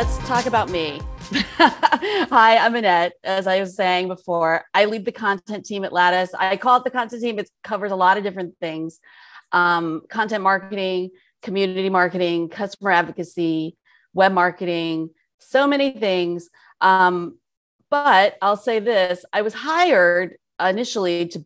let's talk about me. Hi, I'm Annette. As I was saying before, I lead the content team at Lattice. I call it the content team. It covers a lot of different things um, content marketing, community marketing, customer advocacy, web marketing, so many things. Um, but I'll say this I was hired initially to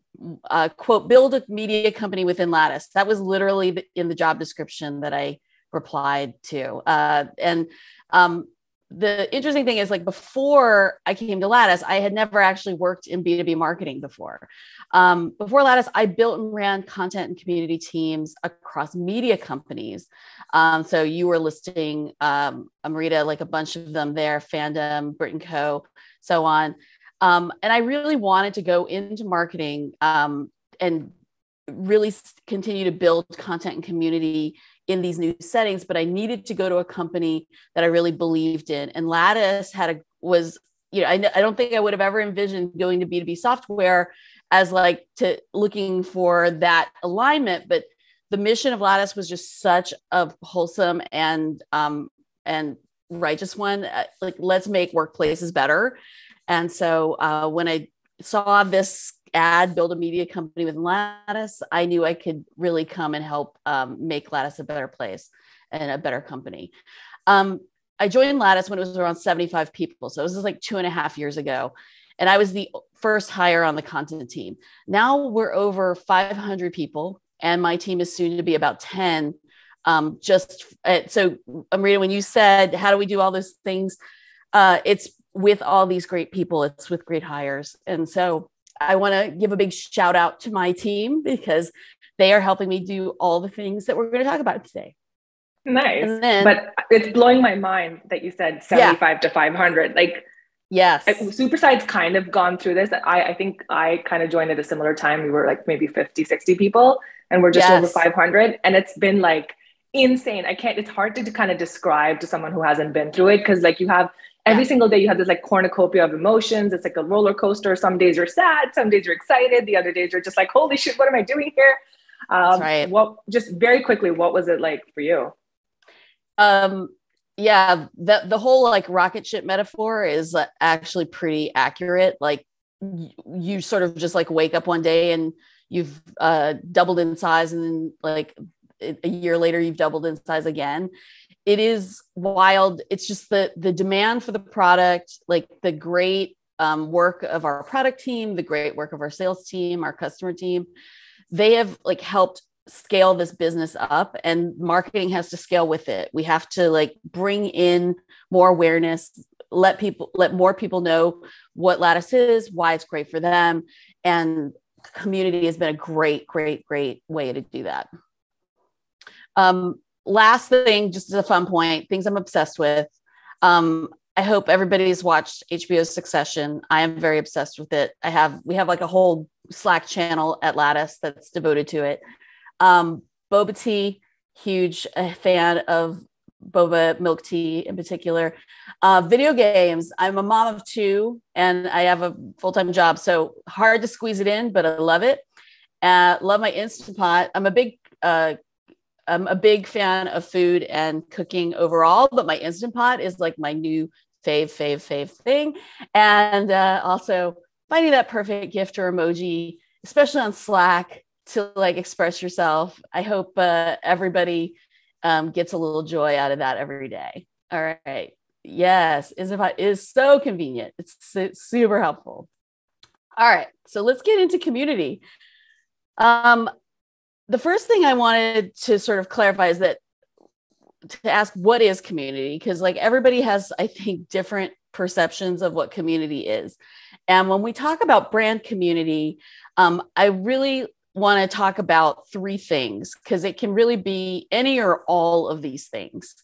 uh, quote, build a media company within Lattice. That was literally in the job description that I replied to. Uh, and um, the interesting thing is like before I came to Lattice, I had never actually worked in B2B marketing before. Um, before Lattice, I built and ran content and community teams across media companies. Um, so you were listing, um, Amrita, like a bunch of them there, Fandom, Brit and Co, so on. Um, and I really wanted to go into marketing um, and really continue to build content and community in these new settings but i needed to go to a company that i really believed in. And lattice had a was you know i, I don't think i would have ever envisioned going to b2b software as like to looking for that alignment but the mission of lattice was just such a wholesome and um and righteous one uh, like let's make workplaces better. And so uh, when i saw this ad, build a media company with Lattice, I knew I could really come and help um, make Lattice a better place and a better company. Um, I joined Lattice when it was around 75 people. So this is like two and a half years ago. And I was the first hire on the content team. Now we're over 500 people, and my team is soon to be about 10. Um, just uh, so, Amrita, when you said, How do we do all those things? Uh, it's with all these great people, it's with great hires. And so I want to give a big shout out to my team because they are helping me do all the things that we're going to talk about today. Nice. Then, but it's blowing my mind that you said 75 yeah. to 500. Like, yes. Superside's kind of gone through this. I, I think I kind of joined at a similar time. We were like maybe 50, 60 people, and we're just yes. over 500. And it's been like insane. I can't, it's hard to, to kind of describe to someone who hasn't been through it because, like, you have every yeah. single day you have this like cornucopia of emotions. It's like a roller coaster. Some days you're sad, some days you're excited, the other days you're just like, holy shit, what am I doing here? Um, right. What just very quickly, what was it like for you? Um, yeah, the the whole like rocket ship metaphor is actually pretty accurate. Like you sort of just like wake up one day and you've uh, doubled in size, and then like a year later you've doubled in size again it is wild. It's just the the demand for the product, like the great um, work of our product team, the great work of our sales team, our customer team. They have like helped scale this business up and marketing has to scale with it. We have to like bring in more awareness, let people let more people know what Lattice is, why it's great for them and community has been a great great great way to do that. Um, last thing, just as a fun point, things I'm obsessed with. Um, I hope everybody's watched HBO's Succession. I am very obsessed with it. I have we have like a whole Slack channel at Lattice that's devoted to it. Um, boba tea, huge fan of boba milk tea in particular. Uh, video games. I'm a mom of two, and I have a full time job, so hard to squeeze it in, but I love it. Uh, love my Instant Pot. I'm a big uh, I'm a big fan of food and cooking overall, but my Instant Pot is like my new fave, fave, fave thing. And uh, also finding that perfect gift or emoji, especially on Slack to like express yourself. I hope uh, everybody um, gets a little joy out of that every day. All right. Yes, Instant Pot is so convenient. It's super helpful. All right. So let's get into community. Um, the first thing I wanted to sort of clarify is that to ask what is community because like everybody has I think different perceptions of what community is. And when we talk about brand community, um, I really want to talk about three things because it can really be any or all of these things.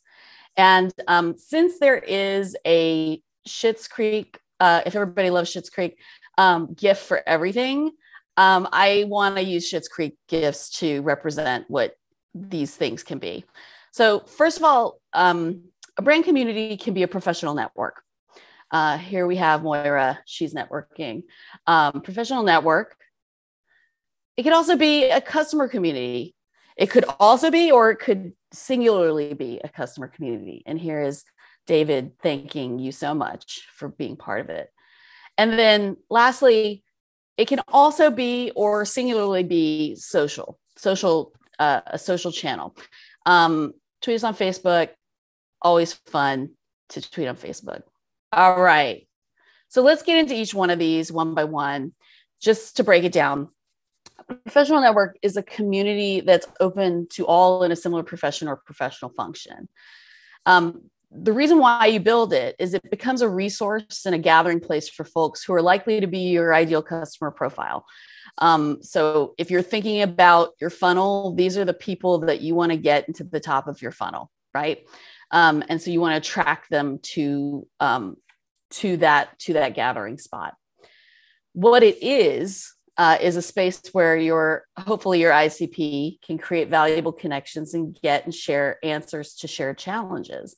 And um, since there is a Schitt's Creek, uh, if everybody loves Schitt's Creek, um, gift for everything, um, I want to use Schitt's Creek gifts to represent what these things can be. So, first of all, um, a brand community can be a professional network. Uh, here we have Moira, she's networking. Um, professional network. It could also be a customer community. It could also be, or it could singularly be a customer community. And here is David thanking you so much for being part of it. And then lastly, it can also be or singularly be social, social, uh, a social channel. Um, tweet us on Facebook, always fun to tweet on Facebook. All right. So let's get into each one of these one by one, just to break it down. Professional network is a community that's open to all in a similar profession or professional function. Um, the reason why you build it is it becomes a resource and a gathering place for folks who are likely to be your ideal customer profile. Um, so if you're thinking about your funnel, these are the people that you want to get into the top of your funnel, right? Um, and so you want to attract them to um, to that to that gathering spot. What it is uh, is a space where your hopefully your ICP can create valuable connections and get and share answers to shared challenges.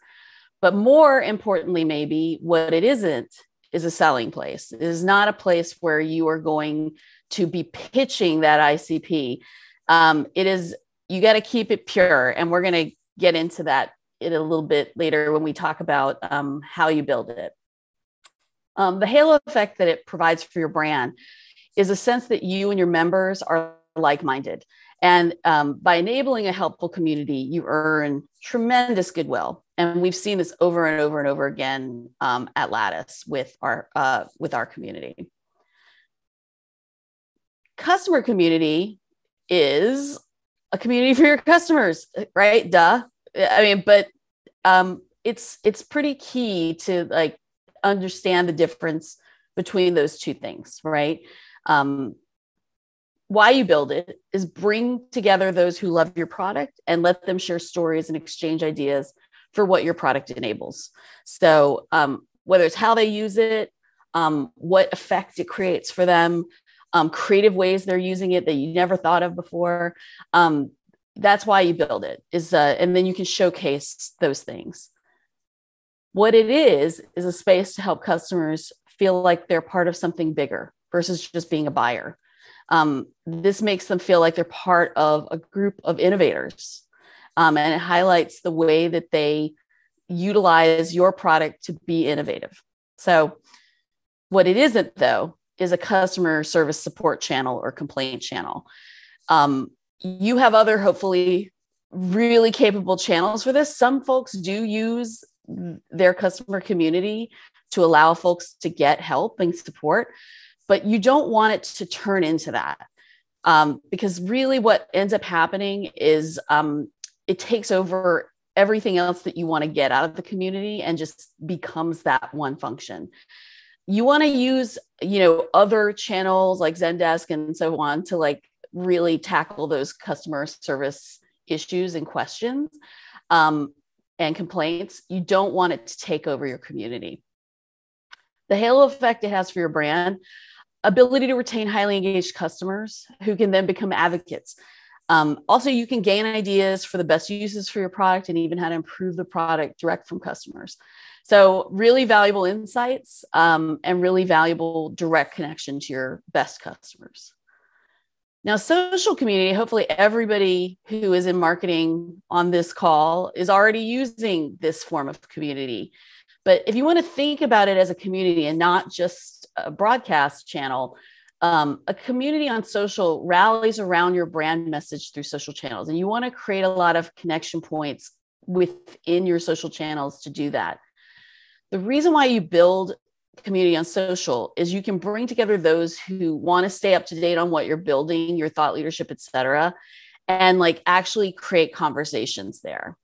But more importantly, maybe what it isn't is a selling place. It is not a place where you are going to be pitching that ICP. Um, it is, you got to keep it pure. And we're going to get into that in a little bit later when we talk about um, how you build it. Um, the halo effect that it provides for your brand is a sense that you and your members are like minded. And um, by enabling a helpful community, you earn tremendous goodwill and we've seen this over and over and over again um, at Lattice with our uh, with our community. Customer community is a community for your customers, right? Duh. I mean, but um, it's it's pretty key to like understand the difference between those two things, right? Um, why you build it is bring together those who love your product and let them share stories and exchange ideas for what your product enables. So, um, whether it's how they use it, um, what effect it creates for them, um, creative ways they're using it that you never thought of before. Um, that's why you build it. Is uh, and then you can showcase those things. What it is is a space to help customers feel like they're part of something bigger versus just being a buyer. Um, this makes them feel like they're part of a group of innovators um, and it highlights the way that they utilize your product to be innovative. So, what it isn't though is a customer service support channel or complaint channel. Um, you have other hopefully really capable channels for this. Some folks do use their customer community to allow folks to get help and support, but you don't want it to turn into that. Um, because really, what ends up happening is um, it takes over everything else that you want to get out of the community and just becomes that one function. You want to use you know other channels like zendesk and so on to like really tackle those customer service issues and questions um, and complaints. You don't want it to take over your community. The halo effect it has for your brand ability to retain highly engaged customers who can then become advocates um, also, you can gain ideas for the best uses for your product and even how to improve the product direct from customers. So, really valuable insights um, and really valuable direct connection to your best customers. Now, social community, hopefully, everybody who is in marketing on this call is already using this form of community. But if you want to think about it as a community and not just a broadcast channel, um, a community on social rallies around your brand message through social channels. And you want to create a lot of connection points within your social channels to do that. The reason why you build community on social is you can bring together those who want to stay up to date on what you're building your thought leadership etc and like actually create conversations there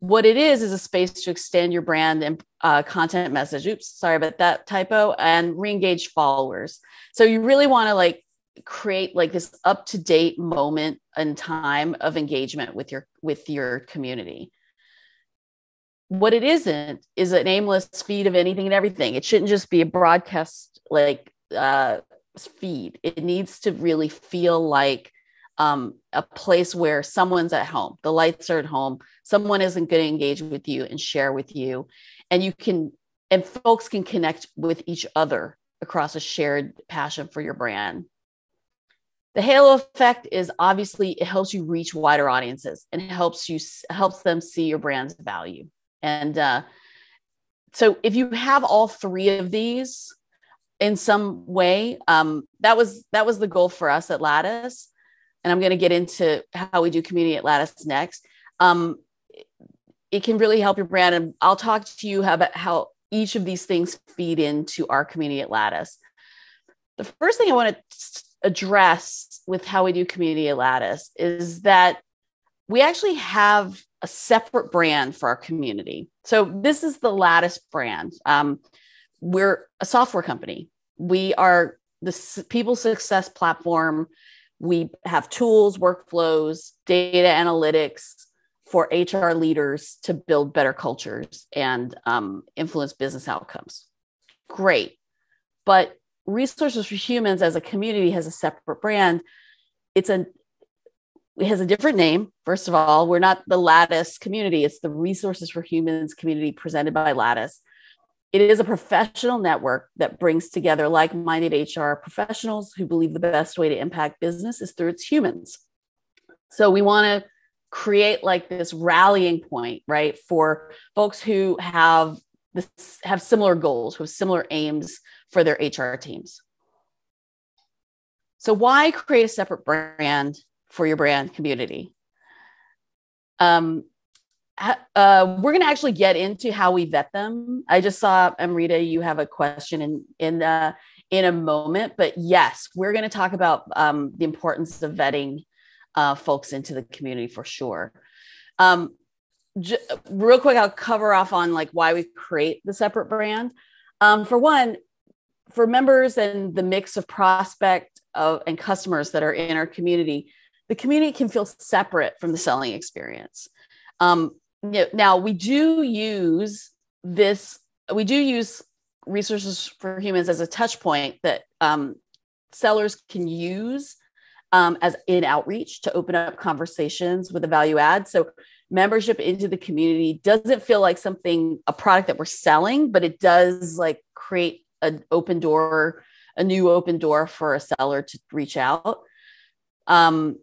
what it is is a space to extend your brand and uh, content message. Oops sorry about that typo and re-engage followers. So you really want to like create like this up to date moment and time of engagement with your with your community. What it isn't is an aimless feed of anything and everything. It shouldn't just be a broadcast like uh, feed. It needs to really feel like um, a place where someone's at home, the lights are at home, someone isn't going to engage with you and share with you, and you can, and folks can connect with each other across a shared passion for your brand. The halo effect is obviously it helps you reach wider audiences and helps you helps them see your brand's value And uh, so if you have all three of these in some way, um, that was that was the goal for us at Lattice. And I'm going to get into how we do community at Lattice next. Um, it can really help your brand. And I'll talk to you about how each of these things feed into our community at Lattice. The first thing I want to address with how we do community at Lattice is that we actually have a separate brand for our community. So this is the Lattice brand. Um, we're a software company. We are the people success platform. We have tools, workflows, data analytics for HR leaders to build better cultures and um, influence business outcomes. Great. But Resources for Humans as a community has a separate brand. It's a it has a different name. First of all, we're not the Lattice community, it's the Resources for Humans community presented by Lattice. It is a professional network that brings together like minded HR professionals who believe the best way to impact business is through its humans. So we want to create like this rallying point, right, for folks who have this have similar goals, who have similar aims for their HR teams. So why create a separate brand for your brand community? Um, uh, we're going to actually get into how we vet them. I just saw Amrita, you have a question in in uh, in a moment, but yes, we're going to talk about um, the importance of vetting uh, folks into the community for sure. Um, j- real quick, I'll cover off on like why we create the separate brand. Um, for one, for members and the mix of prospect of, and customers that are in our community, the community can feel separate from the selling experience. Um, now, we do use this, we do use resources for humans as a touch point that um, sellers can use um, as in outreach to open up conversations with a value add. So membership into the community doesn't feel like something a product that we're selling, but it does like create an open door, a new open door for a seller to reach out. Um,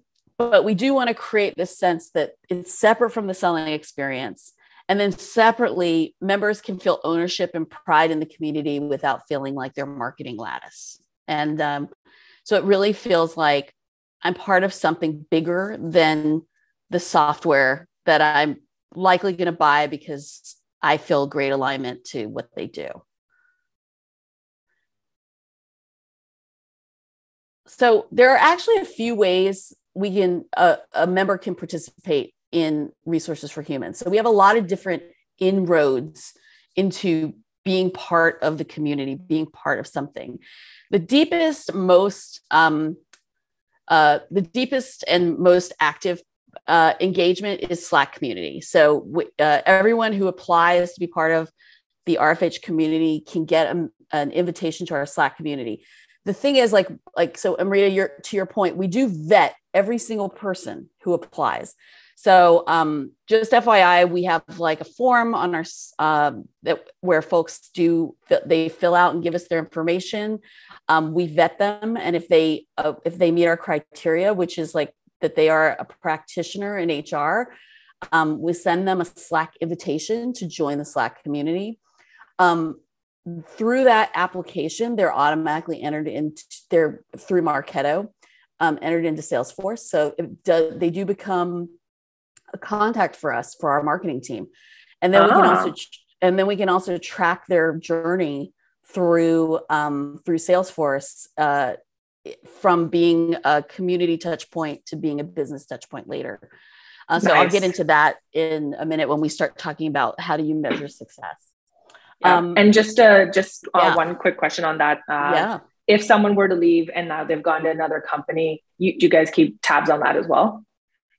but we do want to create this sense that it's separate from the selling experience. And then separately, members can feel ownership and pride in the community without feeling like they're marketing lattice. And um, so it really feels like I'm part of something bigger than the software that I'm likely going to buy because I feel great alignment to what they do. So there are actually a few ways we can uh, a member can participate in resources for humans. So we have a lot of different inroads into being part of the community, being part of something. The deepest, most um, uh, the deepest and most active uh, engagement is Slack community. So uh, everyone who applies to be part of the RFH community can get a, an invitation to our Slack community. The thing is, like, like so, Amrita, you're, to your point, we do vet every single person who applies. So, um, just FYI, we have like a form on our uh, that where folks do they fill out and give us their information. Um, we vet them, and if they uh, if they meet our criteria, which is like that they are a practitioner in HR, um, we send them a Slack invitation to join the Slack community. Um, through that application, they're automatically entered into their through Marketo, um, entered into Salesforce. So do, they do become a contact for us for our marketing team, and then ah. we can also ah. and then we can also track their journey through um, through Salesforce uh, from being a community touch point to being a business touch point later. Uh, so nice. I'll get into that in a minute when we start talking about how do you measure success. Yeah. Um, and just uh, just uh, yeah. one quick question on that. Uh, yeah. If someone were to leave and now they've gone to another company, you, you guys keep tabs on that as well?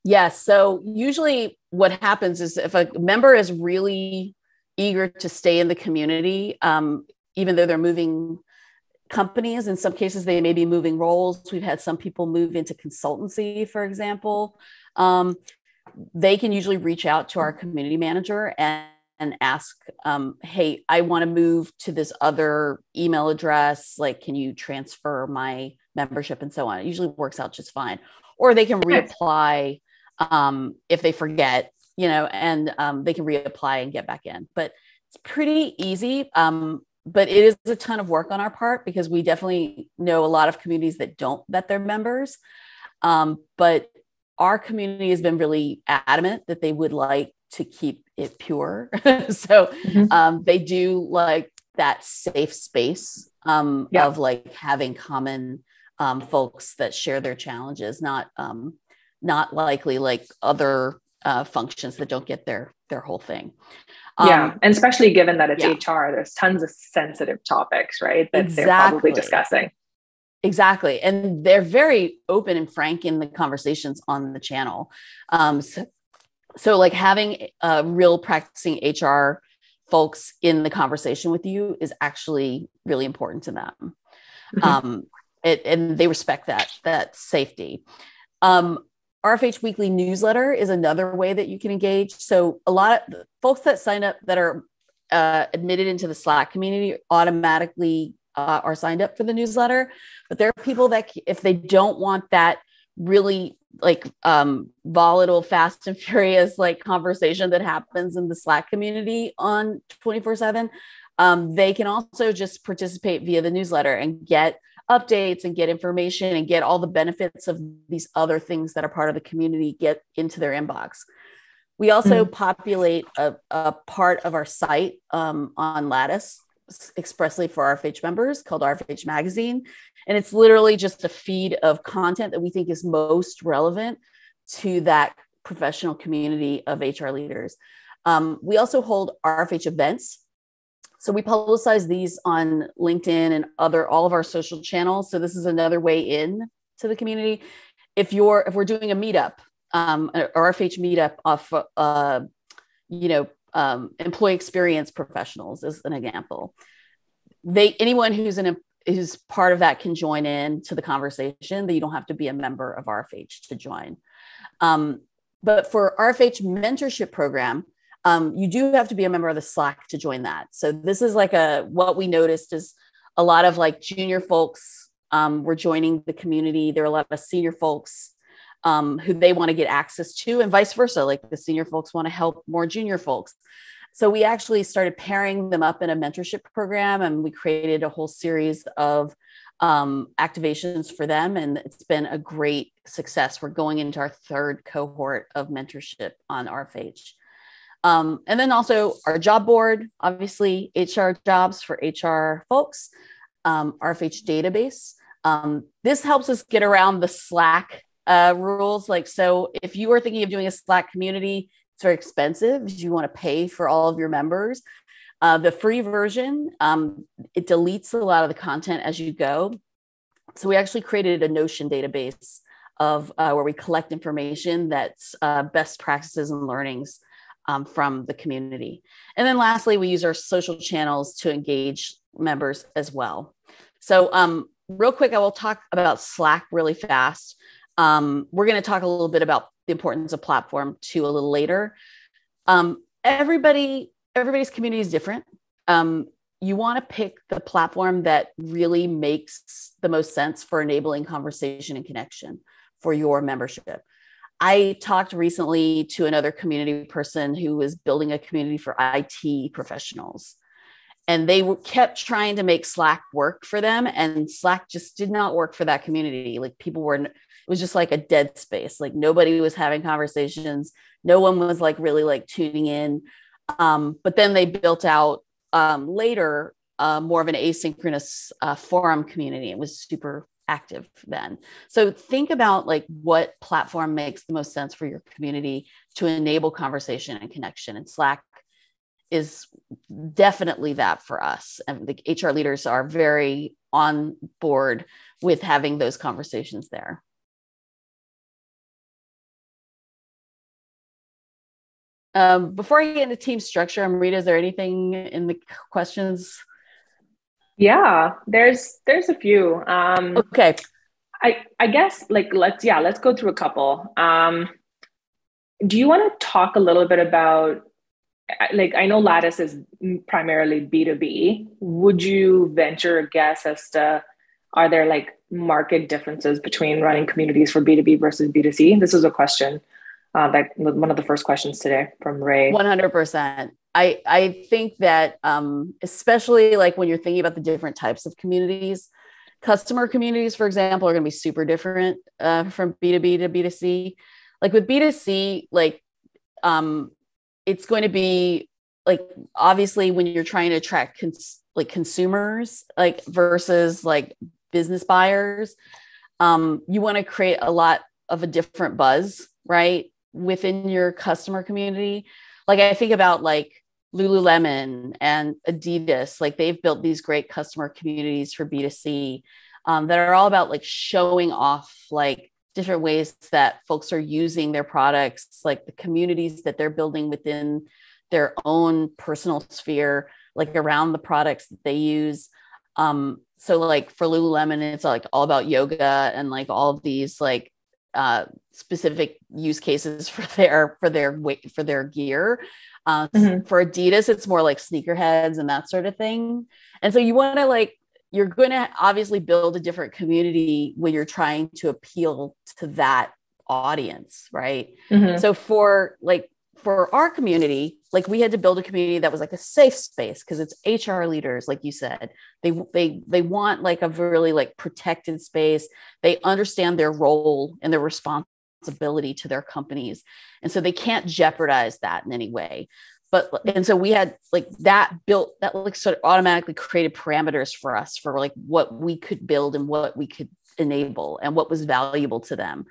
Yes. So usually what happens is if a member is really eager to stay in the community, um, even though they're moving companies. In some cases, they may be moving roles. We've had some people move into consultancy, for example. Um, they can usually reach out to our community manager and, and ask, um, hey, I want to move to this other email address. Like, can you transfer my membership and so on? It usually works out just fine. Or they can reapply um, if they forget you know, and um, they can reapply and get back in. But it's pretty easy. Um, but it is a ton of work on our part because we definitely know a lot of communities that don't vet their members. Um, but our community has been really adamant that they would like to keep it pure. so mm-hmm. um, they do like that safe space um, yeah. of like having common um, folks that share their challenges, not um, not likely like other uh, functions that don't get their their whole thing. yeah, um, and especially given that it's yeah. HR, there's tons of sensitive topics, right? That exactly. they're probably discussing. Exactly, and they're very open and frank in the conversations on the channel. Um, so, so like having a real practicing HR folks in the conversation with you is actually really important to them. Mm-hmm. Um, it, and they respect that that safety. Um, RFH Weekly newsletter is another way that you can engage. So a lot of folks that sign up that are uh, admitted into the Slack community automatically uh, are signed up for the newsletter. But there are people that if they don't want that really like um, volatile, fast and furious like conversation that happens in the Slack community on 24 seven, um, they can also just participate via the newsletter and get updates and get information and get all the benefits of these other things that are part of the community get into their inbox. We also mm-hmm. populate a, a, part of our site um, on Lattice expressly for RFH members called RFH Magazine. And it's literally just a feed of content that we think is most relevant to that professional community of HR leaders. Um, we also hold RFH events so we publicize these on LinkedIn and other all of our social channels. So this is another way in to the community. If you're if we're doing a meetup, um, an RFH meetup of uh, you know um, employee experience professionals as an example. They anyone who's an who's part of that can join in to the conversation. That you don't have to be a member of RFH to join. Um, but for RFH mentorship program, um, you do have to be a member of the Slack to join that. So this is like a what we noticed is a lot of like junior folks um, were joining the community. There are a lot of senior folks um, who they want to get access to, and vice versa. Like the senior folks want to help more junior folks. So we actually started pairing them up in a mentorship program, and we created a whole series of um, activations for them, and it's been a great success. We're going into our third cohort of mentorship on RFH. Um, and then also our job board, obviously HR jobs for HR folks, um, RFH database. Um, this helps us get around the Slack uh, rules. Like, so if you are thinking of doing a Slack community, it's very expensive. You want to pay for all of your members. Uh, the free version, um, it deletes a lot of the content as you go. So we actually created a Notion database of uh, where we collect information that's uh, best practices and learnings um, from the community. And then lastly, we use our social channels to engage members as well. So, um, real quick, I will talk about Slack really fast. Um, we're going to talk a little bit about the importance of platform too a little later. Um, everybody, everybody's community is different. Um, you want to pick the platform that really makes the most sense for enabling conversation and connection for your membership. I talked recently to another community person who was building a community for IT professionals. And they kept trying to make Slack work for them. And Slack just did not work for that community. Like people were, it was just like a dead space. Like nobody was having conversations. No one was like really like tuning in. Um, but then they built out um, later uh, more of an asynchronous uh, forum community. It was super active then. So think about like what platform makes the most sense for your community to enable conversation and connection. And Slack is definitely that for us. And the HR leaders are very on board with having those conversations there. Um, before I get into team structure, Amrita, is there anything in the questions yeah, there's there's a few. Um, okay. I I guess like let's yeah let's go through a couple. Um, do you want to talk a little bit about like I know Lattice is primarily B two B. Would you venture a guess as to are there like market differences between running communities for B two B versus B two C? This is a question. Uh, that one of the first questions today from Ray. 100%. I, I think that um, especially like when you're thinking about the different types of communities, customer communities, for example, are going to be super different uh, from B2B to B2C. Like with B2C, like um, it's going to be like obviously when you're trying to attract cons- like consumers, like versus like business buyers, um, you want to create a lot of a different buzz, right? Within your customer community. Like I think about like Lululemon and Adidas, like they've built these great customer communities for B2C um, that are all about like showing off like different ways that folks are using their products, like the communities that they're building within their own personal sphere, like around the products that they use. Um, so like for Lululemon, it's like all about yoga and like all of these like uh, specific use cases for their for their weight for their gear. Uh, mm-hmm. For Adidas, it's more like sneakerheads and that sort of thing. And so you want to like you're going to obviously build a different community when you're trying to appeal to that audience, right? Mm-hmm. So for like for our community, like we had to build a community that was like a safe space because it's HR leaders, like you said. They they they want like a really like protected space. They understand their role and their responsibility to their companies. And so they can't jeopardize that in any way. But and so we had like that built that like sort of automatically created parameters for us for like what we could build and what we could enable and what was valuable to them.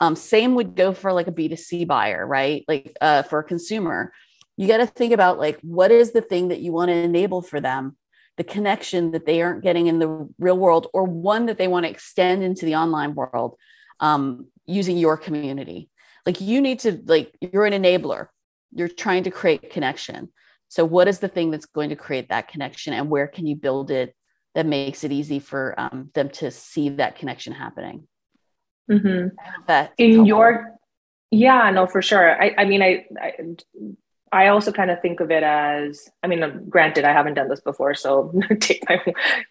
Um, same would go for like a B2C buyer, right? Like uh, for a consumer, you got to think about like what is the thing that you want to enable for them, the connection that they aren't getting in the real world, or one that they want to extend into the online world um, using your community. Like you need to like you're an enabler. You're trying to create connection. So what is the thing that's going to create that connection, and where can you build it that makes it easy for um, them to see that connection happening? Mm-hmm. That in your, yeah, no, for sure. I, I mean, I, I, I also kind of think of it as, I mean, granted, I haven't done this before, so take my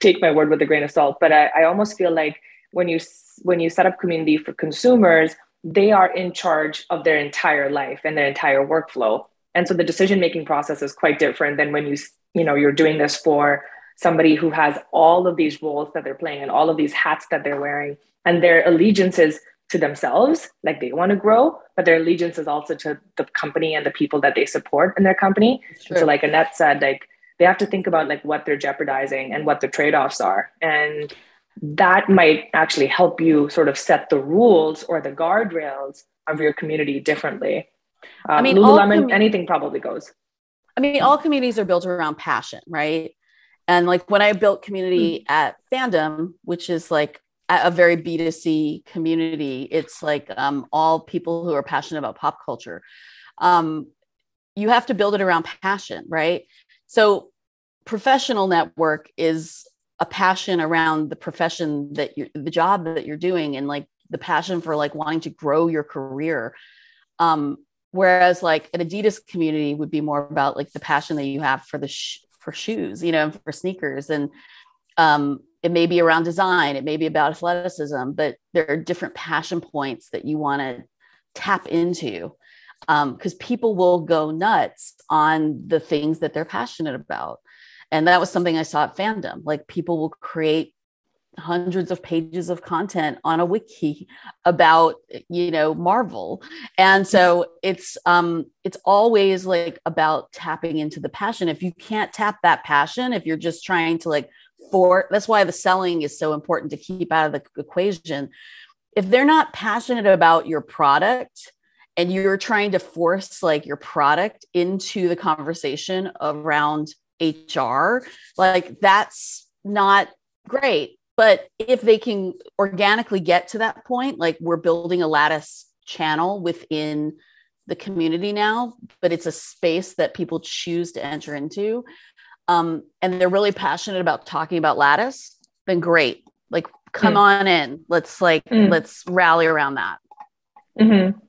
take my word with a grain of salt. But I, I almost feel like when you when you set up community for consumers, they are in charge of their entire life and their entire workflow, and so the decision making process is quite different than when you you know you're doing this for somebody who has all of these roles that they're playing and all of these hats that they're wearing and their allegiances to themselves like they want to grow but their allegiance is also to the company and the people that they support in their company. So like annette said like they have to think about like what they're jeopardizing and what the trade-offs are. And that might actually help you sort of set the rules or the guardrails of your community differently. Um, i mean lululemon com- anything probably goes. I mean all communities are built around passion right? And like when i built community mm. at fandom which is like a very B2C community. It's like um, all people who are passionate about pop culture. Um, you have to build it around passion, right? So, professional network is a passion around the profession that you're, the job that you're doing, and like the passion for like wanting to grow your career. Um, whereas, like an Adidas community would be more about like the passion that you have for the sh- for shoes, you know, for sneakers and um, it may be around design it may be about athleticism but there are different passion points that you want to tap into because um, people will go nuts on the things that they're passionate about. And that was something i saw at fandom. Like people will create hundreds of pages of content on a wiki about you know marvel. And so it's um it's always like about tapping into the passion. If you can't tap that passion if you're just trying to like that's why the selling is so important to keep out of the equation. If they're not passionate about your product and you're trying to force like your product into the conversation around HR like that's not great. But if they can organically get to that point like we're building a lattice channel within the community now but it's a space that people choose to enter into um, and they're really passionate about talking about lattice, then great. Like, come mm. on in. Let's like mm. let's rally around that. Mm-hmm.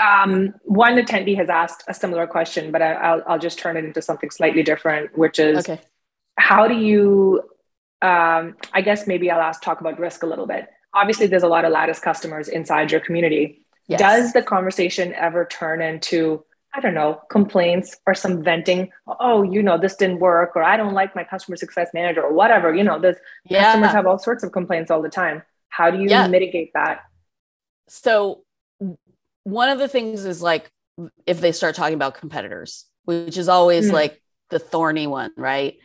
Um, one attendee has asked a similar question, but I, will I'll just turn it into something slightly different, which is okay. how do you? Um, I guess maybe I'll ask talk about risk a little bit. Obviously, there's a lot of lattice customers inside your community. yes. does the conversation ever turn into I don't know, complaints or some venting. Oh, you know, this didn't work, or I don't like my customer success manager, or whatever. You know, the yeah. customers have all sorts of complaints all the time. How do you yeah. mitigate that? So, one of the things is like if they start talking about competitors, which is always mm. like the thorny one, right?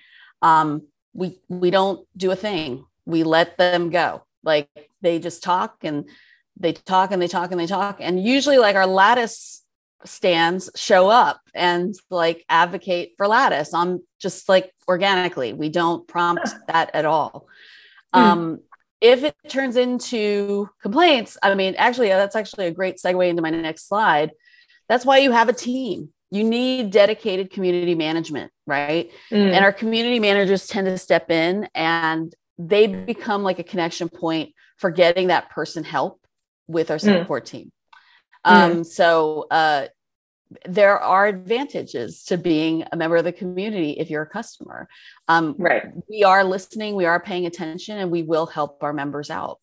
Um, we we don't do a thing. We let them go. Like they just talk and they talk and they talk and they talk. And usually, like our lattice stands show up and like advocate for lattice on just like organically. We don't prompt that at all. Mm. Um, if it turns into complaints, I mean, actually, that's actually a great segue into my next slide. That's why you have a team. You need dedicated community management, right? Mm. And our community managers tend to step in and they become like a connection point for getting that person help with our mm. support mm. team. Um, mm. So uh, there are advantages to being a member of the community if you're a customer. Um, right. We are listening, we are paying attention, and we will help our members out.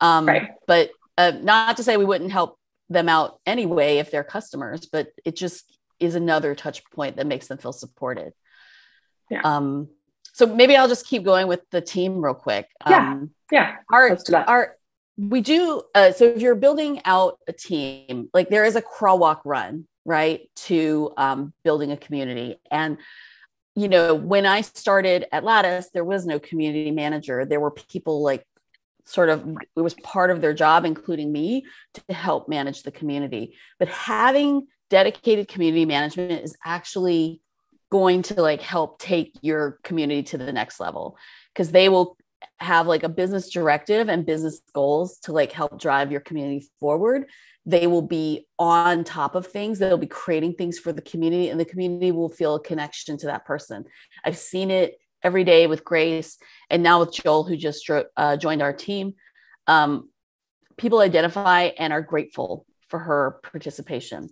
Um, right. But uh, not to say we wouldn't help them out anyway if they're customers, but it just is another touch point that makes them feel supported. Yeah. Um, so maybe I'll just keep going with the team real quick. Yeah. Um, yeah. Our, our, we do, uh, so if you're building out a team, like there is a crawl, walk, run, right, to um, building a community. And, you know, when I started at Lattice, there was no community manager. There were people like sort of it was part of their job including me to help manage the community but having dedicated community management is actually going to like help take your community to the next level because they will have like a business directive and business goals to like help drive your community forward they will be on top of things they'll be creating things for the community and the community will feel a connection to that person i've seen it every day with Grace, and now with Joel, who just uh, joined our team. Um, people identify and are grateful for her participation.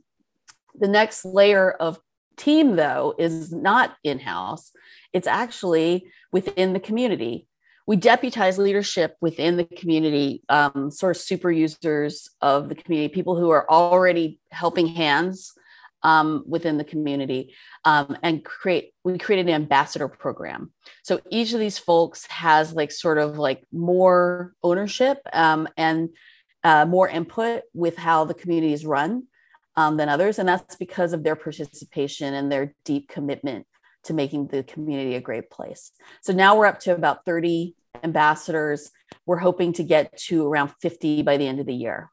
The next layer of team, though, is not in house, it's actually within the community. We deputize leadership within the community, um, sort of super users of the community, people who are already helping hands um, within the community um, and create we created an ambassador program. So each of these folks has like sort of like more ownership um, and uh, more input with how the community is run um, than others and that's because of their participation and their deep commitment to making the community a great place. So now we're up to about 30 ambassadors we're hoping to get to around 50 by the end of the year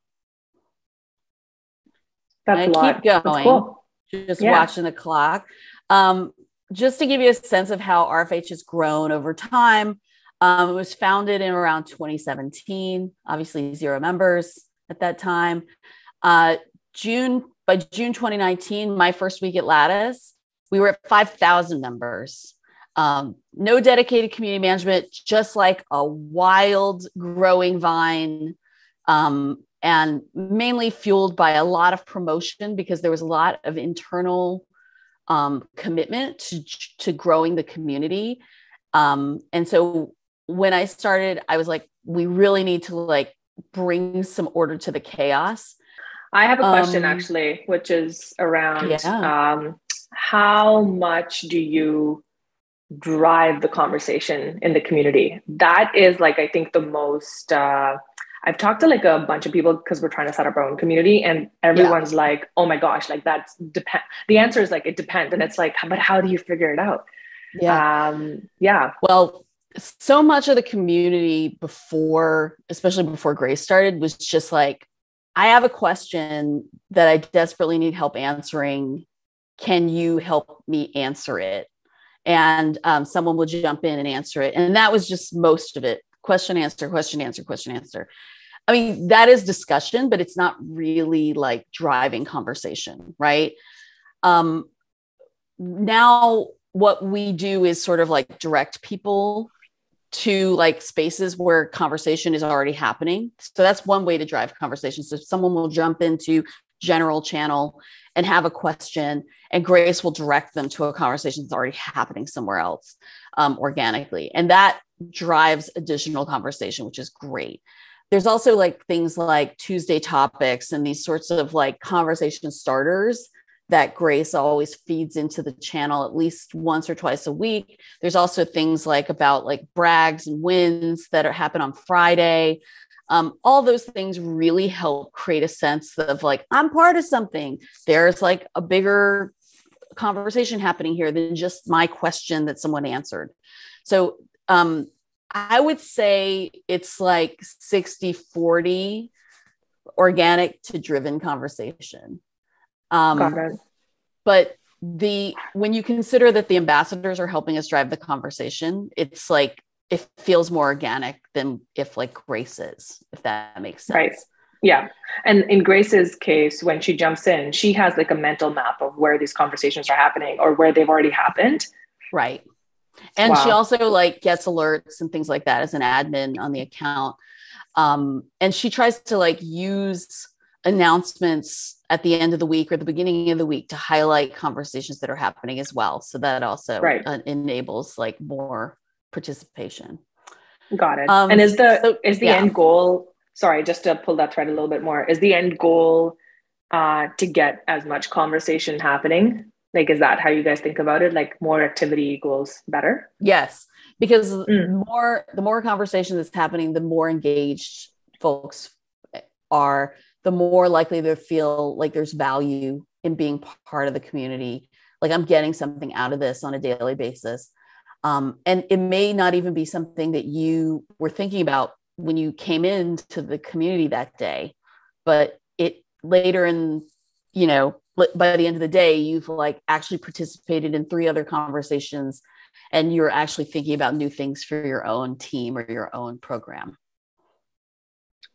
that's a lot. keep going. Cool. Just yeah. watching the clock. Um, just to give you a sense of how RFH has grown over time, um, it was founded in around 2017. Obviously, zero members at that time. Uh, June by June 2019, my first week at Lattice, we were at 5,000 members. Um, no dedicated community management, just like a wild growing vine. Um, and mainly fueled by a lot of promotion because there was a lot of internal um, commitment to, to growing the community. Um, and so when I started, I was like, we really need to like bring some order to the chaos. I have a question um, actually, which is around yeah. um, how much do you drive the conversation in the community? That is like, I think the most, uh, I've talked to like a bunch of people because we're trying to set up our own community, and everyone's yeah. like, "Oh my gosh, like that's depend." The answer is like it depends, and it's like, but how do you figure it out? Yeah, um, yeah. Well, so much of the community before, especially before Grace started, was just like, I have a question that I desperately need help answering. Can you help me answer it? And um, someone will jump in and answer it, and that was just most of it question answer question answer question answer I mean, that is discussion, but it's not really like driving conversation, right? Um, now, what we do is sort of like direct people to like spaces where conversation is already happening. So that's one way to drive conversation. So someone will jump into general channel and have a question, and Grace will direct them to a conversation that's already happening somewhere else um, organically. And that drives additional conversation, which is great. there's also like things like Tuesday topics and these sorts of like conversation starters that Grace always feeds into the channel at least once or twice a week. There's also things like about like brags and wins that are, happen on Friday. Um, all those things really help create a sense of like, I'm part of something. There's like a bigger conversation happening here than just my question that someone answered. So um, I would say it's like 60 40 organic to driven conversation. Um, But the when you consider that the ambassadors are helping us drive the conversation, it's like it feels more organic than if like Grace is, if that makes sense. Right. Yeah. And in Grace's case, when she jumps in, she has like a mental map of where these conversations are happening or where they've already happened. Right. And wow. she also like gets alerts and things like that as an admin on the account. Um, and she tries to like use announcements at the end of the week or the beginning of the week to highlight conversations that are happening as well. So that also right. uh, enables like more participation. Got it. Um, and is the so, is the yeah. end goal? Sorry, just to pull that thread a little bit more. Is the end goal uh, to get as much conversation happening like, is that how you guys think about it? Like, more activity equals better? Yes, because mm. more the more conversation that's happening, the more engaged folks are, the more likely they feel like there's value in being part of the community. Like, I'm getting something out of this on a daily basis. Um, and it may not even be something that you were thinking about when you came into the community that day, but it later in, you know, by the end of the day you've like actually participated in three other conversations and you're actually thinking about new things for your own team or your own program.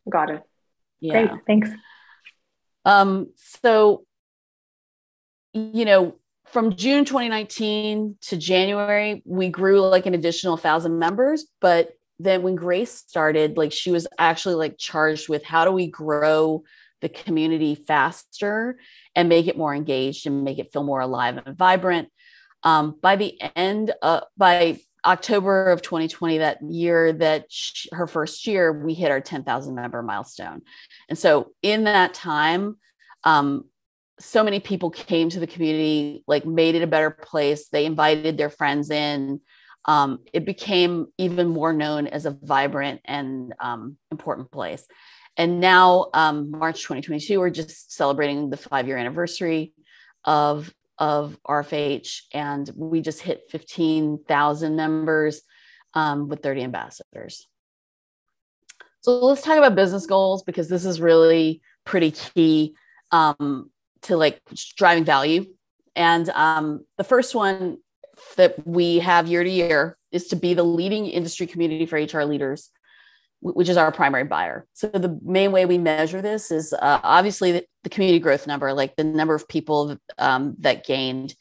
Got it. Yeah. great thanks. Um so you know from june 2019 to january we grew like an additional thousand members but then when grace started like she was actually like charged with how do we grow the community faster and make it more engaged and make it feel more alive and vibrant. Um, by the end, uh, by October of 2020, that year that she, her first year, we hit our 10,000 member milestone. And so in that time, um, so many people came to the community, like made it a better place. They invited their friends in. Um, it became even more known as a vibrant and um, important place. And now, um, March 2022, we're just celebrating the five year anniversary of, of RFH. And we just hit 15,000 members um, with 30 ambassadors. So let's talk about business goals because this is really pretty key um, to like driving value. And um, the first one that we have year to year is to be the leading industry community for HR leaders which is our primary buyer. So the main way we measure this is uh, obviously the, the, community growth number, like the number of people um, that gained.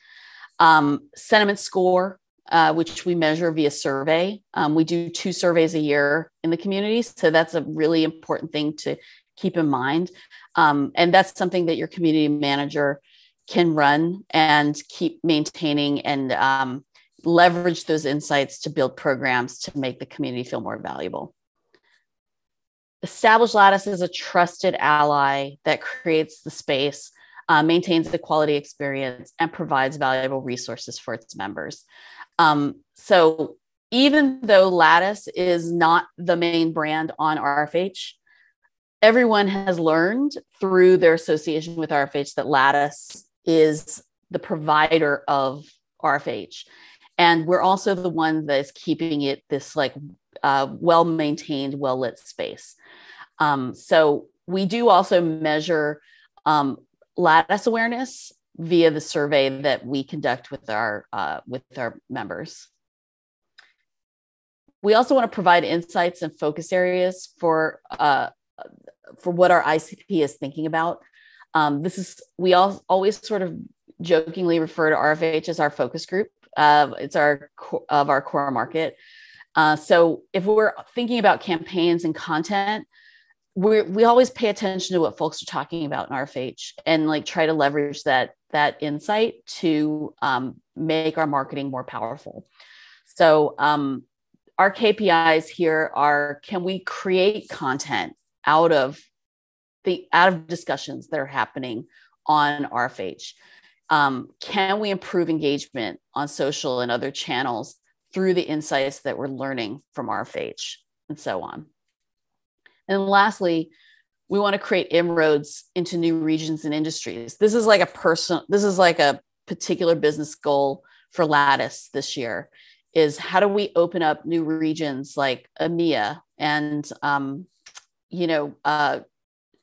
Um, sentiment score, uh, which we measure via survey. Um, we do two surveys a year in the community, so that's a really important thing to keep in mind. Um, and that's something that your community manager can run and keep maintaining and um, leverage those insights to build programs to make the community feel more valuable establish Lattice as a trusted ally that creates the space, uh, maintains the quality experience, and provides valuable resources for its members. Um, so even though Lattice is not the main brand on RFH, everyone has learned through their association with RFH that Lattice is the provider of RFH. And we're also the one that's keeping it this like uh, well maintained, well lit space. Um, so we do also measure um, lattice awareness via the survey that we conduct with our uh, with our members. We also want to provide insights and focus areas for uh, for what our ICP is thinking about. Um, this is we all always sort of jokingly refer to RFH as our focus group. Uh, it's our of our core market. Uh, so if we're thinking about campaigns and content, we we always pay attention to what folks are talking about in RFH and like try to leverage that that insight to um, make our marketing more powerful. So um, our KPIs here are: can we create content out of the out of discussions that are happening on RFH? Um, can we improve engagement on social and other channels through the insights that we're learning from RFH and so on? And lastly, we want to create inroads into new regions and industries. This is like a person, this is like a particular business goal for Lattice this year is how do we open up new regions like EMEA and um, you know uh,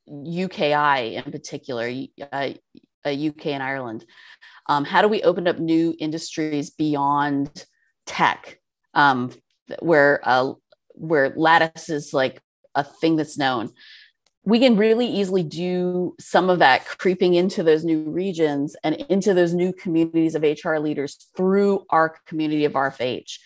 UKI in particular, uh, UK uh, and Ireland. Um, how do we open up new industries beyond tech, um, where uh, where lattice is like a thing that's known? we can really easily do some of that creeping into those new regions and into those new communities of HR leaders through our community of RFH.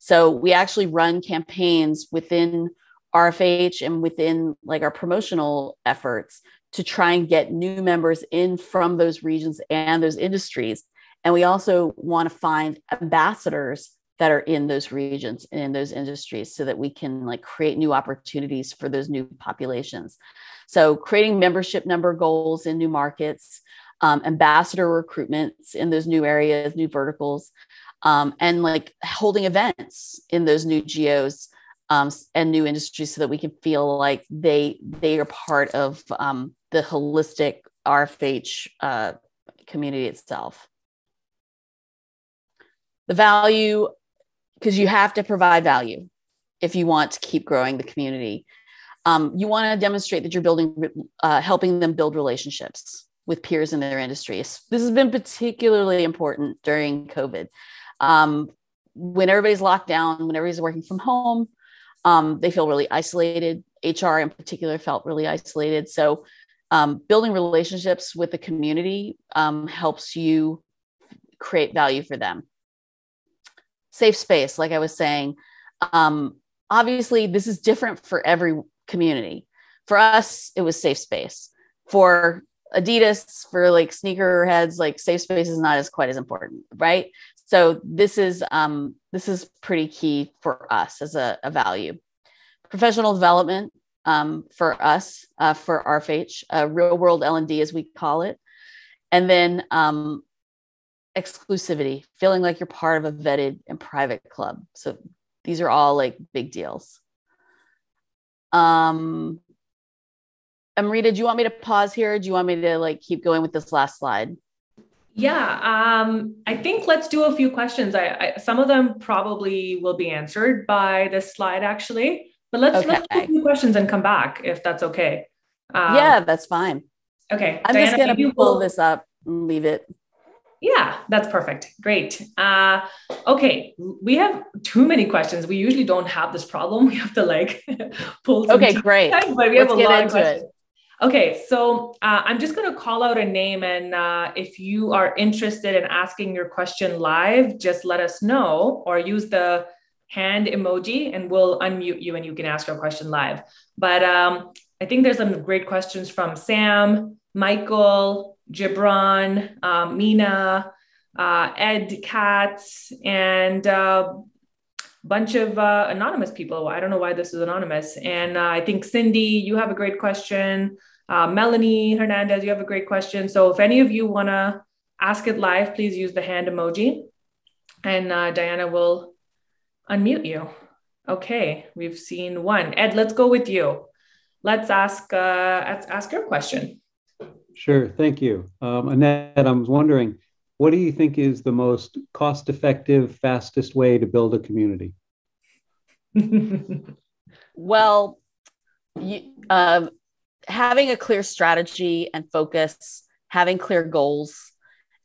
So we actually run campaigns within RFH and within like our promotional efforts to try and get new members in from those regions and those industries. And we also want to find ambassadors that are in those regions and in those industries so that we can like create new opportunities for those new populations so creating membership number goals in new markets um, ambassador recruitments in those new areas new verticals um, and like holding events in those new geos um, and new industries so that we can feel like they they are part of um, the holistic rfh uh, community itself the value because you have to provide value if you want to keep growing the community. Um, you want to demonstrate that you're building, uh, helping them build relationships with peers in their industries. This has been particularly important during COVID. Um, when everybody's locked down, when everybody's working from home, um, they feel really isolated. HR in particular felt really isolated. So, um, building relationships with the community um, helps you create value for them safe space, like I was saying. Um, obviously, this is different for every community. For us, it was safe space. For Adidas, for like sneaker heads, like safe space is not as quite as important, right? So this is um, this is pretty key for us as a, a value. Professional development um, for us, uh, for RFH, uh, real world L and D as we call it, and then um, exclusivity, feeling like you're part of a vetted and private club. So these are all like big deals. Um, Amrita, do you want me to pause here? Do you want me to like keep going with this last slide? Yeah, um, I think let's do a few questions. I, I, some of them probably will be answered by this slide actually, but let's okay. let's do a few questions and come back if that's okay. Um, yeah, that's fine. Okay, I'm Diana, just gonna pull will... this up and leave it. Yeah, that's perfect. Great. Uh, okay, we have too many questions. We usually don't have this problem. We have to like pull. okay, great. Time, but we Let's have a lot of questions. It. Okay, so uh, I'm just going to call out a name, and uh, if you are interested in asking your question live, just let us know or use the hand emoji, and we'll unmute you and you can ask your question live. But um, I think there's some great questions from Sam, Michael, Gibran, uh, Mina, uh, Ed Katz, and a uh, bunch of uh, anonymous people. I don't know why this is anonymous. And I think Cindy, you have a great question. Uh, Melanie Hernandez, you have a great question. So if any of you want to ask it live, please use the hand emoji. And Diana will unmute you. Okay, we've seen one. Ed, let's go with you. Let's ask uh, let's ask your question. Sure, thank you. Um, Annette, I was wondering, what do you think is the most cost effective, fastest way to build a community? well, you, uh, having a clear strategy and focus, having clear goals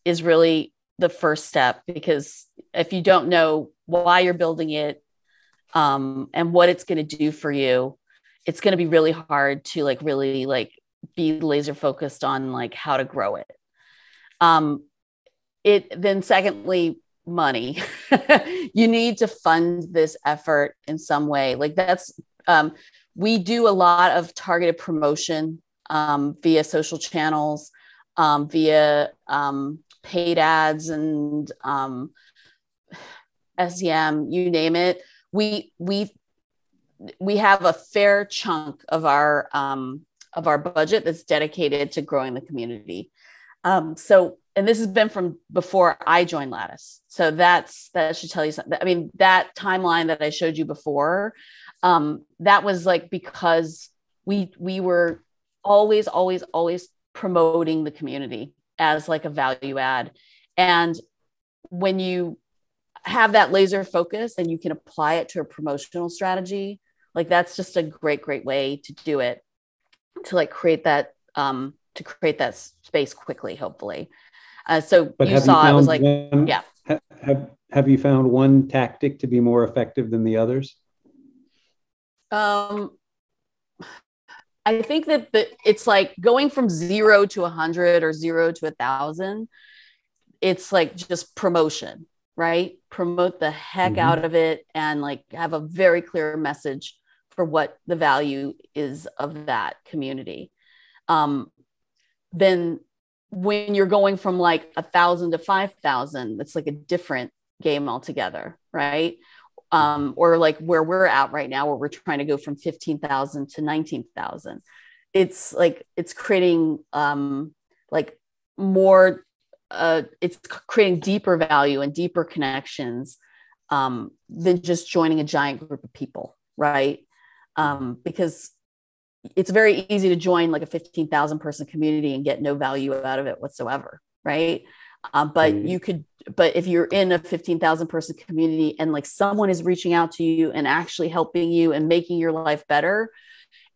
is really the first step because if you don't know why you're building it um, and what it's going to do for you, it's going to be really hard to like really like be laser focused on like how to grow it. Um, it then secondly, money. you need to fund this effort in some way. Like that's um, we do a lot of targeted promotion um, via social channels, um, via um, paid ads and um, SEM, you name it. We we we have a fair chunk of our um, of our budget that's dedicated to growing the community. Um, so, and this has been from before I joined Lattice. So that's that should tell you something. I mean, that timeline that I showed you before, um, that was like because we we were always, always, always promoting the community as like a value add. And when you have that laser focus and you can apply it to a promotional strategy, like that's just a great, great way to do it to like create that um to create that space quickly, hopefully. Uh, so but you saw you it was like, one, yeah. Have, have you found one tactic to be more effective than the others? Um, I think that the, it's like going from zero to a hundred or zero to a thousand. It's like just promotion, right? Promote the heck mm-hmm. out of it and like have a very clear message for what the value is of that community. Um, then when you're going from like a thousand to five thousand, it's like a different game altogether, right? Um, or like where we're at right now, where we're trying to go from 15,000 to 19,000. It's like, it's creating um, like more, uh, it's creating deeper value and deeper connections um, than just joining a giant group of people, right? Um, because it's very easy to join like a 15,000 person community and get no value out of it whatsoever, right? Um, but mm. you could but if you're in a 15,000 person community and like someone is reaching out to you and actually helping you and making your life better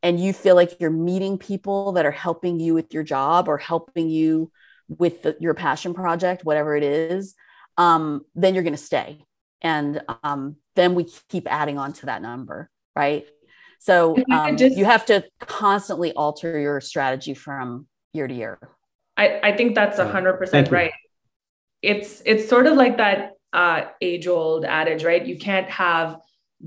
and you feel like you're meeting people that are helping you with your job or helping you with the, your passion project whatever it is um, then you're going to stay. And um, then we keep adding on to that number right? So um, just, you have to constantly alter your strategy from year to year. I, I think that's 100% right it's it's sort of like that uh, age old adage, right? You can't have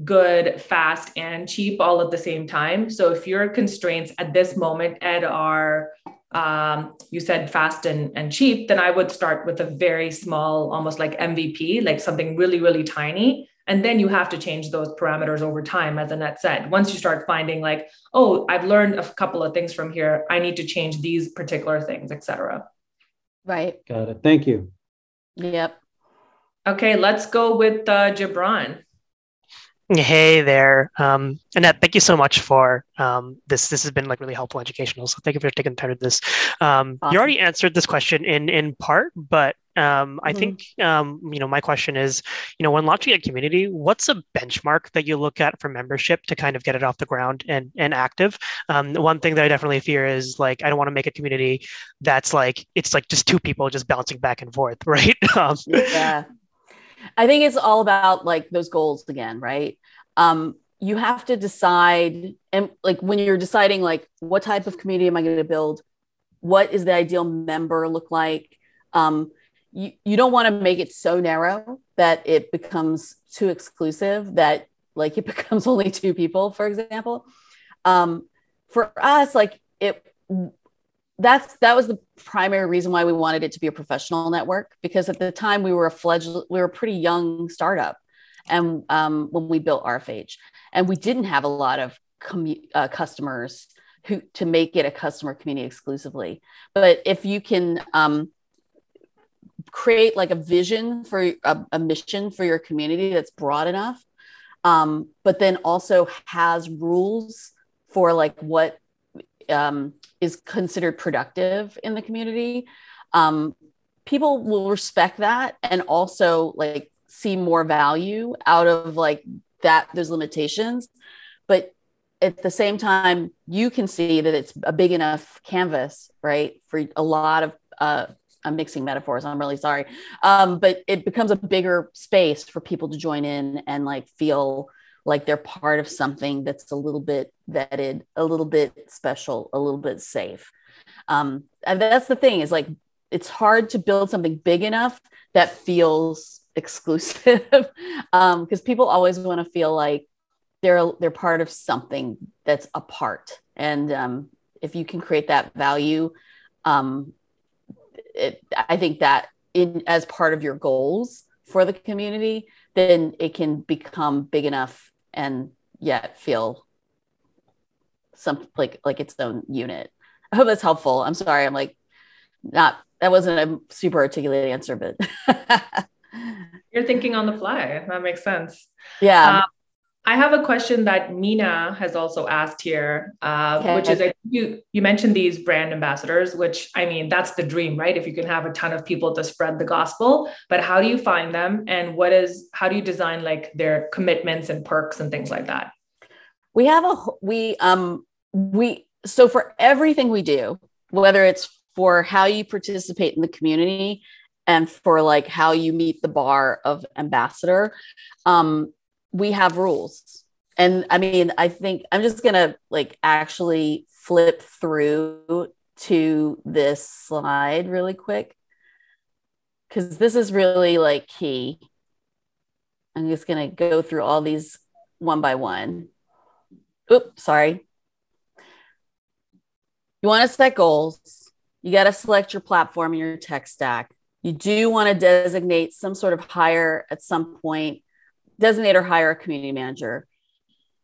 good, fast, and cheap all at the same time. So if your constraints at this moment, Ed, are um, you said fast and, and cheap, then I would start with a very small, almost like MVP, like something really, really tiny. And then you have to change those parameters over time, as Annette said. Once you start finding like, oh, I've learned a couple of things from here, I need to change these particular things, etc. Right. Got it. Thank you. Yep. Okay, let's go with uh, Gibran. Hey there, um, Annette. Thank you so much for um, this. This has been like really helpful, educational. So thank you for taking the time to this. Um, awesome. You already answered this question in in part, but um, I mm-hmm. think um, you know my question is, you know, when launching a community, what's a benchmark that you look at for membership to kind of get it off the ground and and active? Um, one thing that I definitely fear is like I don't want to make a community that's like it's like just two people just bouncing back and forth, right? yeah. I think it's all about like those goals again, right? Um, you have to decide, and like when you're deciding, like what type of community am I going to build? What is the ideal member look like? Um, you, you don't want to make it so narrow that it becomes too exclusive that like it becomes only two people, for example. Um, for us, like it that's that was the primary reason why we wanted it to be a professional network because at the time we were a fledgling we were a pretty young startup and um, when we built rfh and we didn't have a lot of commu- uh, customers who to make it a customer community exclusively. But if you can um, create like a vision for a, a, mission for your community that's broad enough um, but then also has rules for like what um, is considered productive in the community um, people will respect that and also like see more value out of like that those limitations but at the same time you can see that it's a big enough canvas right for a lot of uh, i'm mixing metaphors i'm really sorry um, but it becomes a bigger space for people to join in and like feel like they're part of something that's a little bit vetted, a little bit special, a little bit safe. Um, and that's the thing is like it's hard to build something big enough that feels exclusive because um, people always want to feel like they're they're part of something that's apart. And um, if you can create that value, um, it, I think that in as part of your goals for the community, then it can become big enough and yet feel some like like its own unit. I hope that's helpful. I'm sorry. I'm like not that wasn't a super articulate answer, but you're thinking on the fly. That makes sense. Yeah. Um, I have a question that Mina has also asked here, uh, okay. which is you you mentioned these brand ambassadors, which I mean that's the dream, right? If you can have a ton of people to spread the gospel, but how do you find them, and what is how do you design like their commitments and perks and things like that? We have a we um we so for everything we do, whether it's for how you participate in the community and for like how you meet the bar of ambassador, um, we have rules. And I mean, I think I'm just gonna like actually flip through to this slide really quick because this is really like key. I'm just gonna go through all these one by one. Oops, sorry. You want to set goals. You got to select your platform and your tech stack. You do want to designate some sort of hire at some point, designate or hire a community manager.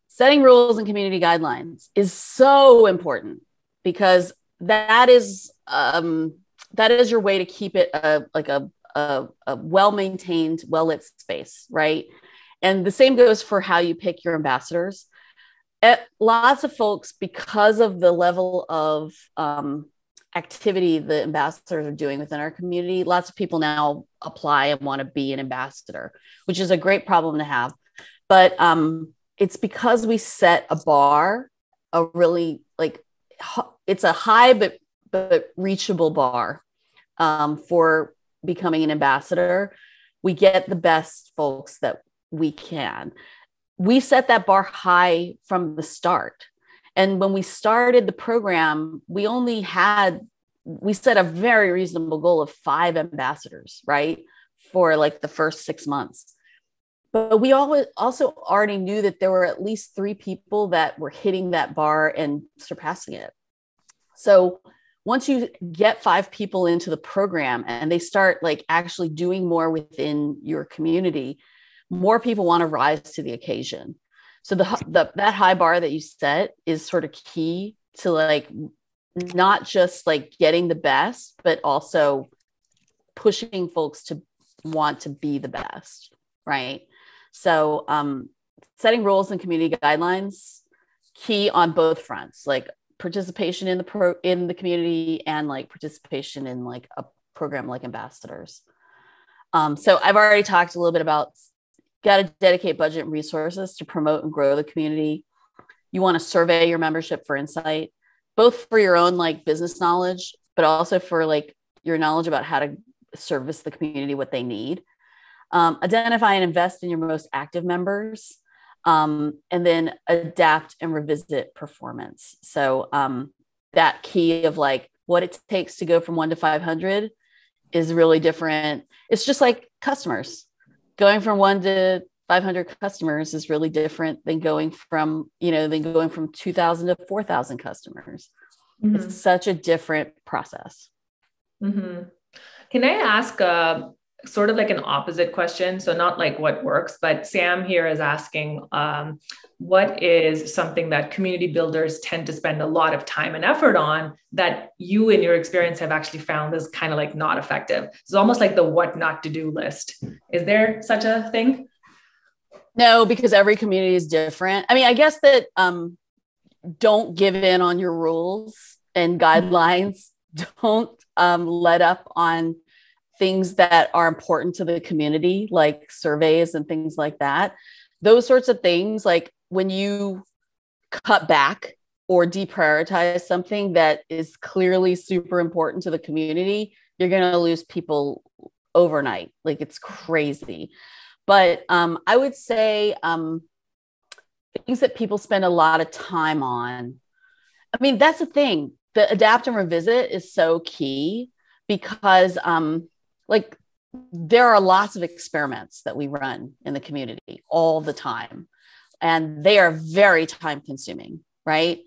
Setting rules and community guidelines is so important because that is um, that is your way to keep it a, like a, a, a well maintained, well lit space, right? And the same goes for how you pick your ambassadors At lots of folks, because of the level of um, activity the ambassadors are doing within our community, lots of people now apply and want to be an ambassador, which is a great problem to have. But um, it's because we set a bar, a really like it's a high but but reachable bar um, for becoming an ambassador. We get the best folks that we can we set that bar high from the start. And when we started the program, we only had, we set a very reasonable goal of five ambassadors, right? For like the first six months. But we always also already knew that there were at least three people that were hitting that bar and surpassing it. So once you get five people into the program and they start like actually doing more within your community, more people want to rise to the occasion. So the, the that high bar that you set is sort of key to like not just like getting the best, but also pushing folks to want to be the best, right? So um, setting rules and community guidelines key on both fronts, like participation in the pro in the community and like participation in like a program like ambassadors. Um, so I've already talked a little bit about got to dedicate budget and resources to promote and grow the community. You want to survey your membership for insight, both for your own like business knowledge, but also for like your knowledge about how to service the community what they need. Um, identify and invest in your most active members, um, and then adapt and revisit performance. So um, that key of like what it takes to go from one to 500 is really different. It's just like customers going from one to 500 customers is really different than going from you know than going from 2000 to 4000 customers mm-hmm. it's such a different process mm-hmm. can i ask uh, sort of like an opposite question. So, not like what works, but Sam here is asking um, what is something that community builders tend to spend a lot of time and effort on that you, in your experience, have actually found is kind of like not effective? It's almost like the what not to do list. Is there such a thing? No, because every community is different. I mean, I guess that um, don't give in on your rules and guidelines. Don't um, let up on things that are important to the community, like surveys and things like that. Those sorts of things, like when you cut back or deprioritize something that is clearly super important to the community, you're going to lose people overnight. Like it's crazy. But um, I would say um, things that people spend a lot of time on. I mean, that's the thing. The adapt and revisit is so key because um, like there are lots of experiments that we run in the community all the time and they are very time consuming right?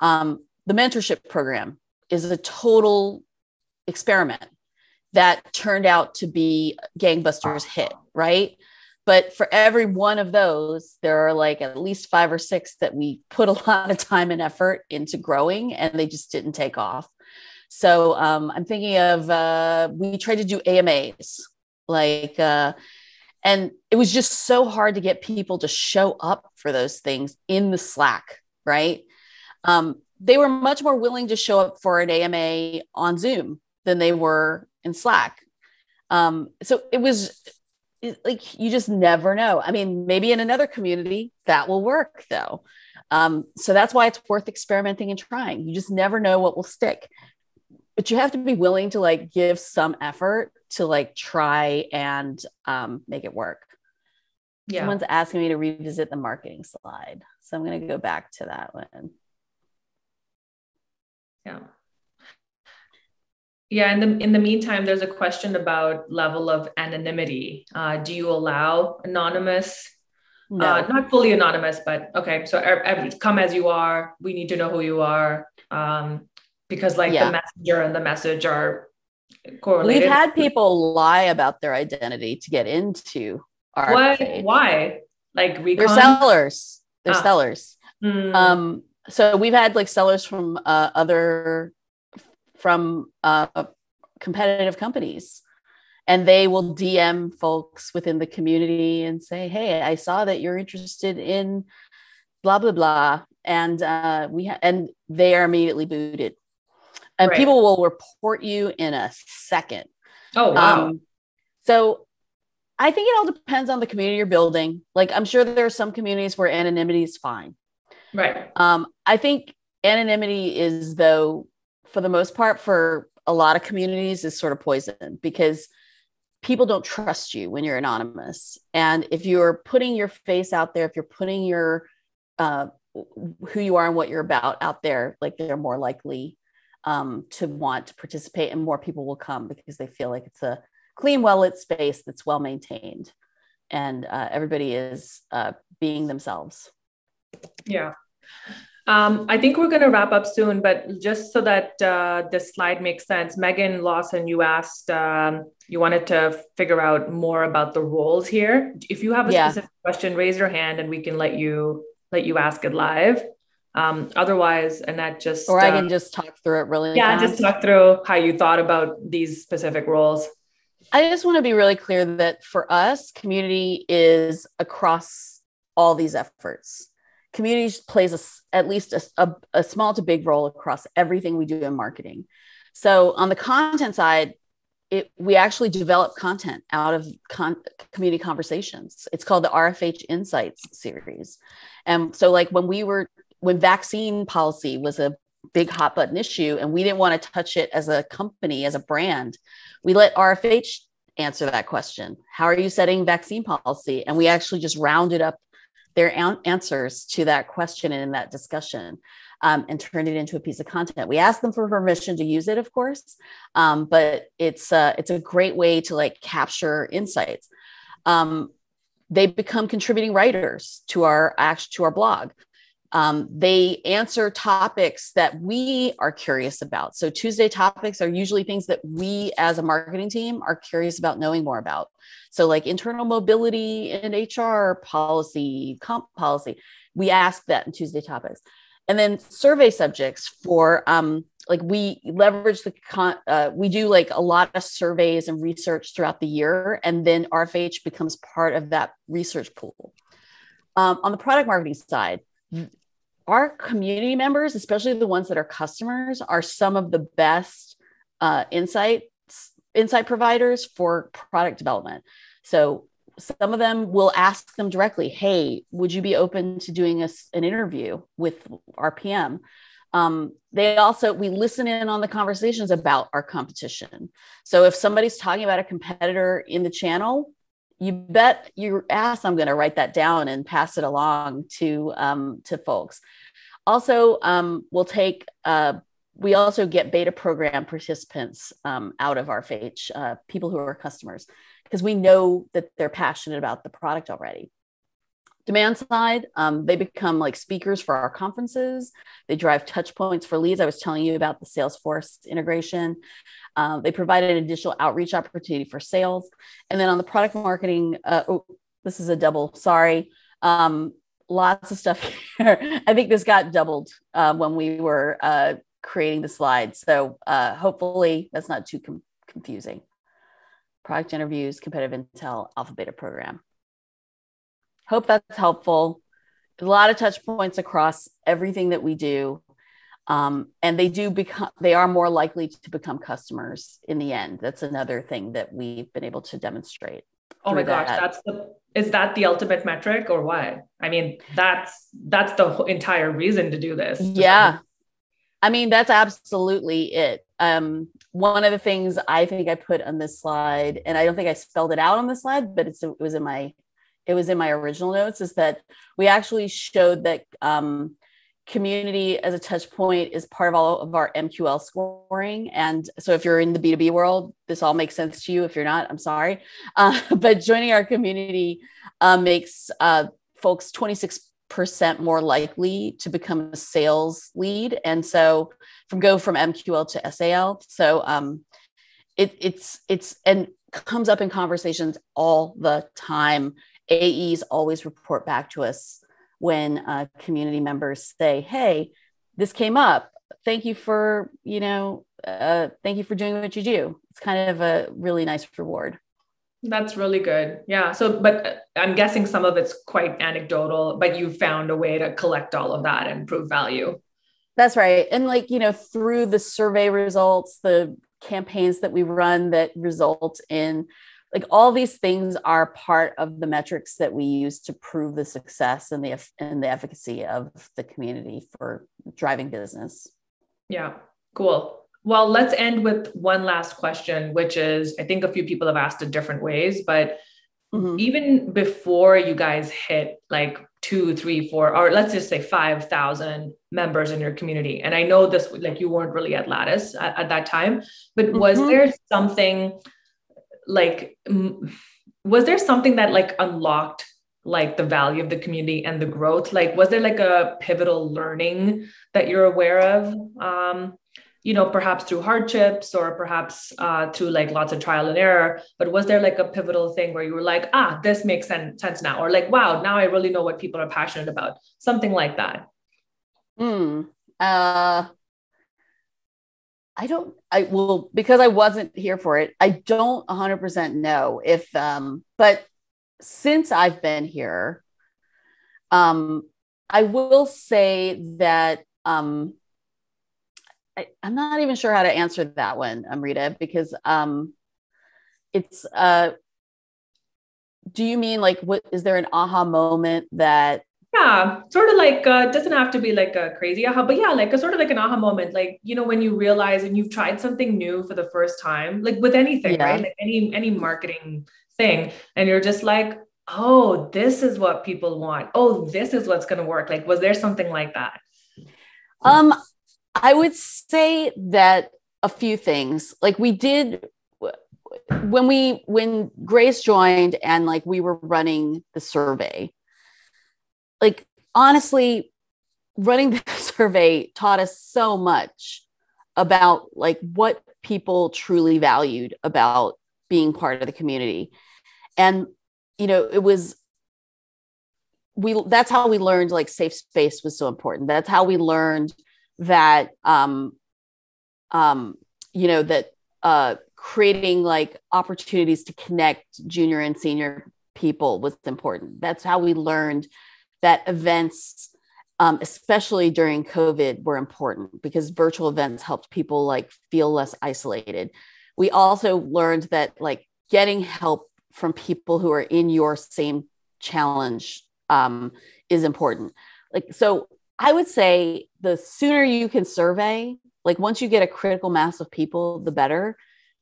Um, the mentorship program is a total experiment that turned out to be gangbusters hit right? But for every one of those there are like at least five or six that we put a lot of time and effort into growing and they just didn't take off so um, i'm thinking of uh, we tried to do amas like uh, and it was just so hard to get people to show up for those things in the slack right um, they were much more willing to show up for an ama on zoom than they were in slack um, so it was like you just never know. I mean, maybe in another community that will work though. Um, so that's why it's worth experimenting and trying. You just never know what will stick. But you have to be willing to like give some effort to like try and um, make it work. Yeah. Someone's asking me to revisit the marketing slide. So I'm going to go back to that one. Yeah. Yeah, in the in the meantime, there's a question about level of anonymity. Uh, do you allow anonymous? No. Uh, not fully anonymous, but okay. So every, come as you are. We need to know who you are, um, because like yeah. the messenger and the message are correlated. We've had people lie about their identity to get into our. What? Page. Why? Like recon? they're sellers. They're ah. sellers. Mm. Um. So we've had like sellers from uh, other from uh, competitive companies and they will dm folks within the community and say hey i saw that you're interested in blah blah blah and uh, we ha- and they are immediately booted and right. people will report you in a second. Oh wow. Um, so i think it all depends on the community you're building. Like i'm sure there are some communities where anonymity is fine. Right. Um, i think anonymity is though for the most part for a lot of communities is sort of poison because people don't trust you when you're anonymous. And if you're putting your face out there if you're putting your uh, who you are and what you're about out there like they're more likely um, to want to participate and more people will come because they feel like it's a clean well lit space that's well maintained and uh, everybody is uh, being themselves yeah um, I think we're going to wrap up soon, but just so that uh, this slide makes sense, Megan Lawson, you asked, um, you wanted to figure out more about the roles here. If you have a yeah. specific question, raise your hand and we can let you let you ask it live. Um, otherwise, Annette just or I uh, can just talk through it really. Yeah, fast. just talk through how you thought about these specific roles. I just want to be really clear that for us, community is across all these efforts Community plays a, at least a, a, a small to big role across everything we do in marketing. So on the content side, it, we actually develop content out of con- community conversations. It's called the RFH Insights series. And so, like when we were, when vaccine policy was a big hot button issue and we didn't want to touch it as a company, as a brand, we let RFH answer that question. How are you setting vaccine policy? And we actually just rounded up their an- answers to that question and in that discussion um, and turned it into a piece of content. We asked them for permission to use it, of course, um, but it's uh, it's a great way to like capture insights. Um, they become contributing writers to our act to our blog. Um, they answer topics that we are curious about. So Tuesday topics are usually things that we as a marketing team are curious about knowing more about. So like internal mobility and HR policy, comp policy, we ask that in Tuesday topics. And then survey subjects for um, like we leverage the con uh, we do like a lot of surveys and research throughout the year and then rfh becomes part of that research pool um, on the product marketing side our community members, especially the ones that are customers, are some of the best uh, insights insight providers for product development. So some of them will ask them directly, "Hey, would you be open to doing a, an interview with our PM?" Um, they also we listen in on the conversations about our competition. So if somebody's talking about a competitor in the channel, you bet your ass I'm going to write that down and pass it along to um, to folks. Also, um, we'll take. Uh, we also get beta program participants um, out of RFH, uh, people who are customers, because we know that they're passionate about the product already. Demand side, um, they become like speakers for our conferences. They drive touch points for leads. I was telling you about the Salesforce integration. Um, they provide an additional outreach opportunity for sales. And then on the product marketing, uh, oh, this is a double. Sorry. Um, lots of stuff here. I think this got doubled uh, when we were uh, creating the slides. So uh, hopefully that's not too com- confusing. Product interviews, competitive intel, alpha beta program. Hope that's helpful. A lot of touch points across everything that we do. Um, and they do become, they are more likely to become customers in the end. That's another thing that we've been able to demonstrate. Oh my gosh, that. that's the is that the ultimate metric or what? I mean, that's that's the entire reason to do this. Yeah. I mean, that's absolutely it. Um, one of the things I think I put on this slide, and I don't think I spelled it out on the slide, but it's, it was in my it was in my original notes, is that we actually showed that um, community as a touch point is part of all of our MQL scoring. And so if you're in the B2B world, this all makes sense to you. If you're not, I'm sorry. Uh, but joining our community uh, makes uh, folks 26% more likely to become a sales lead. And so from go from MQL to SAL. So um, it, it's, it's, and comes up in conversations all the time. AEs always report back to us when uh, community members say, "Hey, this came up. Thank you for you know, uh, thank you for doing what you do." It's kind of a really nice reward. That's really good. Yeah. So, but uh, I'm guessing some of it's quite anecdotal, but you found a way to collect all of that and prove value. That's right. And like, you know, through the survey results, the campaigns that we run that result in like all these things are part of the metrics that we use to prove the success and the and the efficacy of the community for driving business yeah cool well let's end with one last question which is i think a few people have asked it different ways but mm-hmm. even before you guys hit like two three four or let's just say 5000 members in your community and i know this like you weren't really at lattice at, at that time but mm-hmm. was there something like was there something that like unlocked like the value of the community and the growth like was there like a pivotal learning that you're aware of um you know perhaps through hardships or perhaps uh, through like lots of trial and error but was there like a pivotal thing where you were like ah this makes sense, sense now or like wow now i really know what people are passionate about something like that Hmm. uh I don't, I will, because I wasn't here for it, I don't 100% know if, um, but since I've been here, um, I will say that um, I, am not even sure how to answer that one, Amrita, because um, it's, uh, do you mean like, what is there an aha moment that yeah sort of like uh, doesn't have to be like a crazy aha but yeah like a sort of like an aha moment like you know when you realize and you've tried something new for the first time like with anything yeah. right? Like any any marketing thing and you're just like oh this is what people want. Oh this is what's going to work. Like was there something like that? Um i would say that a few things. Like we did when we when grace joined and like we were running the survey like honestly running the survey taught us so much about like what people truly valued about being part of the community. And you know it was we that's how we learned like safe space was so important. That's how we learned that um um you know that uh creating like opportunities to connect junior and senior people was important. That's how we learned that events um, especially during covid were important because virtual events helped people like feel less isolated. We also learned that like getting help from people who are in your same challenge um, is important. Like so i would say the sooner you can survey like once you get a critical mass of people the better.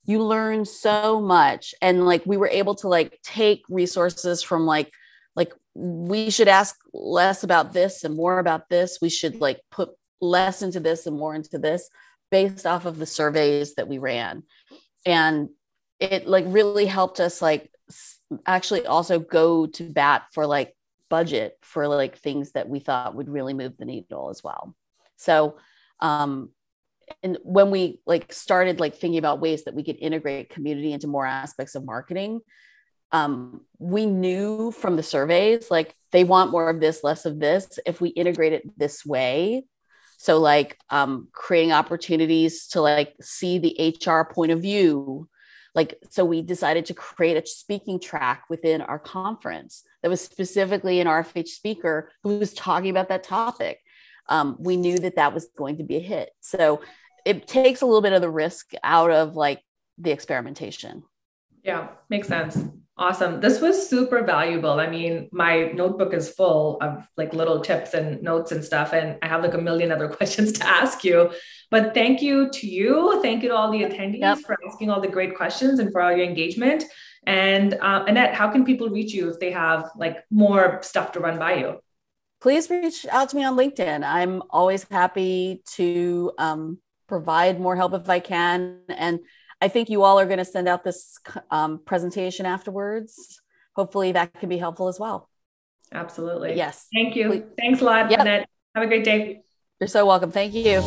You learn so much. And like we were able to like take resources from like we should ask less about this and more about this. We should like put less into this and more into this based off of the surveys that we ran. And it like really helped us like actually also go to bat for like budget for like things that we thought would really move the needle as well. So um and when we like started like thinking about ways that we could integrate community into more aspects of marketing um, we knew from the surveys like they want more of this, less of this. If we integrate it this way, so like um, creating opportunities to like see the HR point of view. Like, so we decided to create a speaking track within our conference that was specifically an RFH speaker who was talking about that topic. Um, we knew that that was going to be a hit. So it takes a little bit of the risk out of like the experimentation. Yeah, makes sense. Awesome. This was super valuable. I mean, my notebook is full of like little tips and notes and stuff. And I have like a million other questions to ask you. But thank you to you. Thank you to all the attendees yep. for asking all the great questions and for all your engagement. And uh, Annette, how can people reach you if they have like more stuff to run by you? Please reach out to me on LinkedIn. I'm always happy to um, provide more help if I can. And I think you all are going to send out this um, presentation afterwards. Hopefully that can be helpful as well. Absolutely. Yes. Thank you. Please. Thanks a lot, yep. Annette. Have a great day. You're so welcome. Thank you.